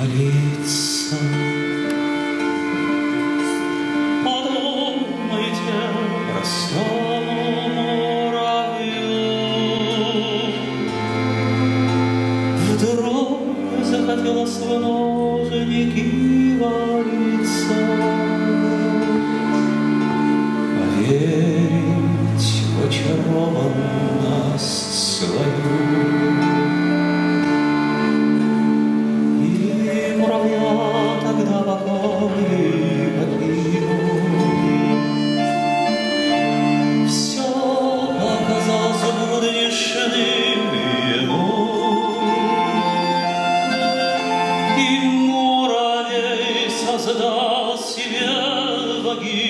молиться. Подумайте простому муравью. Вдруг захотелось вновь не кивариться.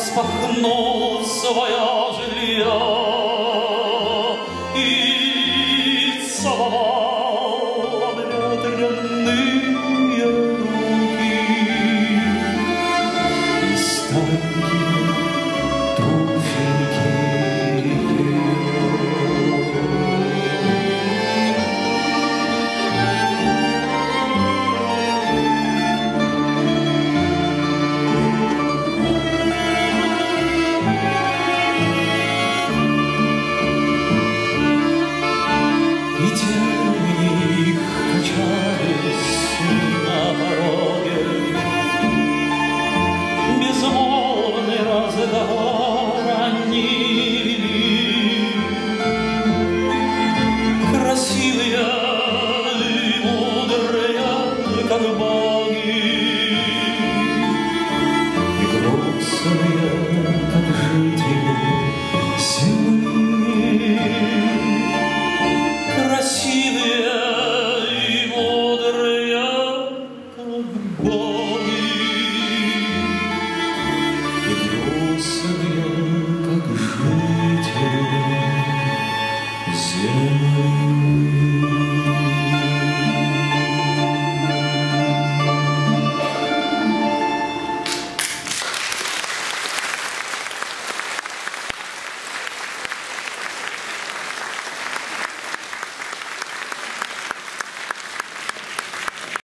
распахнул своя жилья и целовал обветренные руки. И стали разговор они вели. И мудрые, как бог.